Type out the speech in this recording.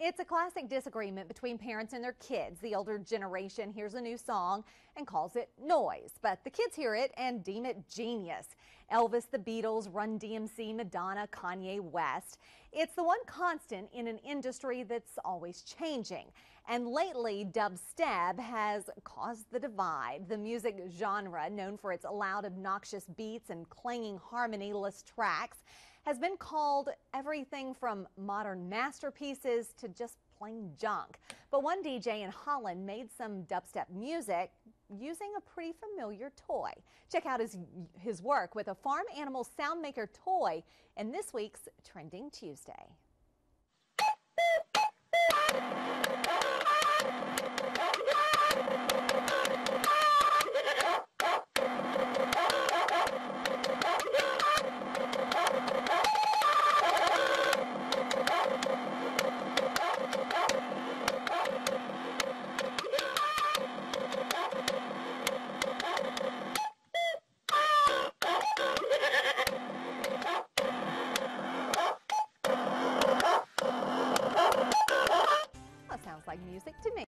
It's a classic disagreement between parents and their kids. The older generation hears a new song and calls it noise, but the kids hear it and deem it genius. Elvis, the Beatles, Run DMC, Madonna, Kanye West. It's the one constant in an industry that's always changing. And lately, dubstep has caused the divide. The music genre, known for its loud, obnoxious beats and clanging harmonyless tracks, has been called everything from modern masterpieces to just plain junk. But one DJ in Holland made some dubstep music using a pretty familiar toy. Check out his, his work with a farm animal soundmaker toy in this week's Trending Tuesday. Like music to me.